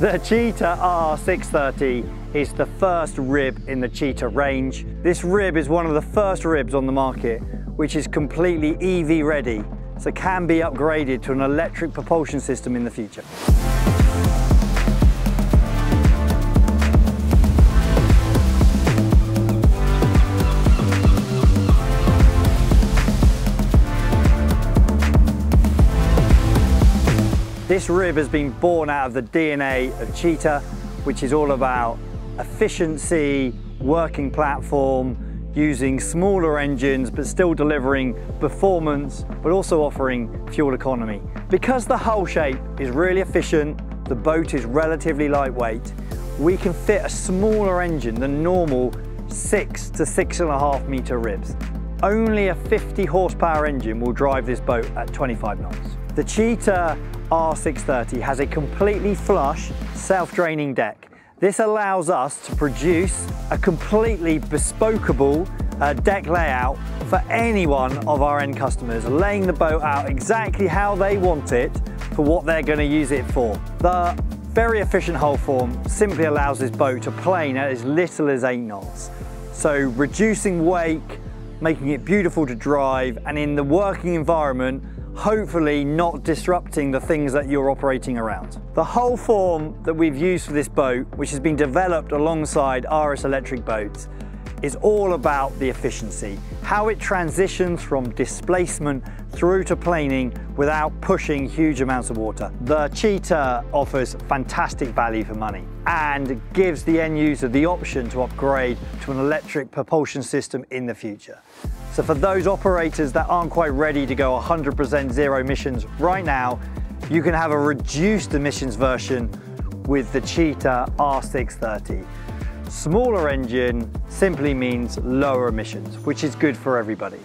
The Cheetah R630 is the first rib in the Cheetah range. This rib is one of the first ribs on the market which is completely EV ready, so can be upgraded to an electric propulsion system in the future. This rib has been born out of the DNA of Cheetah, which is all about efficiency, working platform, using smaller engines but still delivering performance but also offering fuel economy. Because the hull shape is really efficient, the boat is relatively lightweight, we can fit a smaller engine than normal six to six and a half meter ribs. Only a 50 horsepower engine will drive this boat at 25 knots. The Cheetah R630 has a completely flush, self-draining deck. This allows us to produce a completely bespokeable uh, deck layout for any one of our end customers, laying the boat out exactly how they want it for what they're going to use it for. The very efficient hull form simply allows this boat to plane at as little as 8 knots. So reducing wake, making it beautiful to drive, and in the working environment, hopefully not disrupting the things that you're operating around. The hull form that we've used for this boat, which has been developed alongside RS Electric boats, is all about the efficiency, how it transitions from displacement through to planing without pushing huge amounts of water. The Cheetah offers fantastic value for money and gives the end user the option to upgrade to an electric propulsion system in the future. So for those operators that aren't quite ready to go 100% zero emissions right now, you can have a reduced emissions version with the Cheetah R630. Smaller engine simply means lower emissions, which is good for everybody.